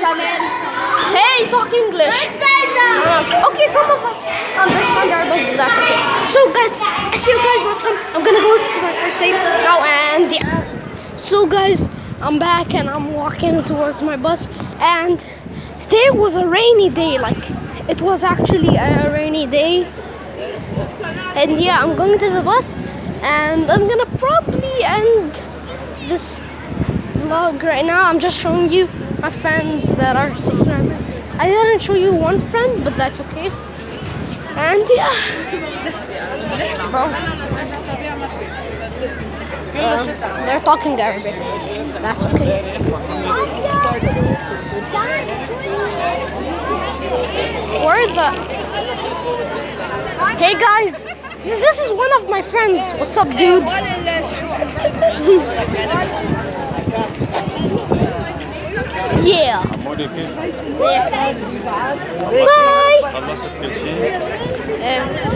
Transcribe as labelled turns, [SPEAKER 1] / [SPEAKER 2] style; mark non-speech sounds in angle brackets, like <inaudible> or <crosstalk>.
[SPEAKER 1] Shannon. Hey, talk English. Okay, some of us understand our but that's okay. So guys, I see you guys next time. I'm gonna go to my first date now and So guys, I'm back and I'm walking towards my bus and today was a rainy day, like it was actually a rainy day. And yeah, I'm going to the bus and I'm gonna probably end this vlog right now. I'm just showing you my friends that are subscribers i didn't show you one friend but that's okay and yeah <laughs> um, they're talking Arabic. That's okay. Where the? Hey guys, this is one of my friends. What's up, dude? <laughs> yeah.
[SPEAKER 2] عمودي كيف
[SPEAKER 1] yeah. Bye.
[SPEAKER 2] خلصت كل شيء
[SPEAKER 1] Um,